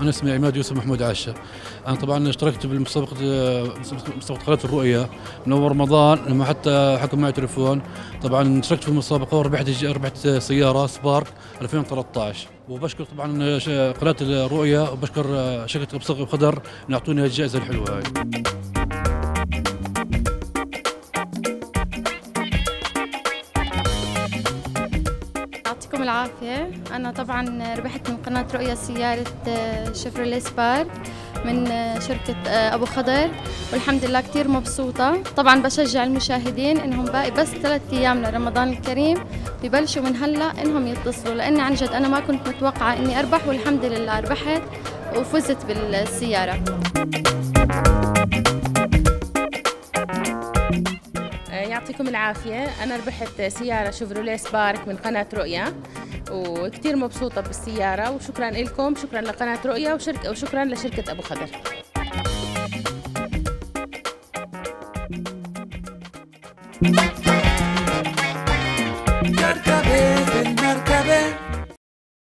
أنا اسمي عماد يوسف محمود عاشة أنا طبعا اشتركت بالمسابقة مسابقة قناة الرؤية من أول رمضان لما حتى حكم معي تليفون. طبعا اشتركت في المسابقة وربحت ربحت سيارة سبارك 2013 وبشكر طبعا قناة الرؤية وبشكر شركة أبو خضر إن أعطوني الجائزة الحلوة هاي. يعطيكم العافية. أنا طبعا ربحت من قناة رؤيا سيارة آه، شيفروليه سبارك من آه، شركة آه، أبو خضر. والحمد لله كتير مبسوطة. طبعا بشجع المشاهدين إنهم باقي بس ثلاثة أيام لرمضان الكريم ببلشوا من هلأ إنهم يتصلوا لأني عن جد أنا ما كنت متوقعة إني أربح والحمد لله ربحت وفزت بالسيارة. يعطيكم العافية. أنا ربحت سيارة شيفروليه سبارك من قناة رؤيا وكتير مبسوطة بالسيارة وشكرا لكم شكرا لقناة رؤيا وشركة وشكرا لشركة أبو خضر. كركبة في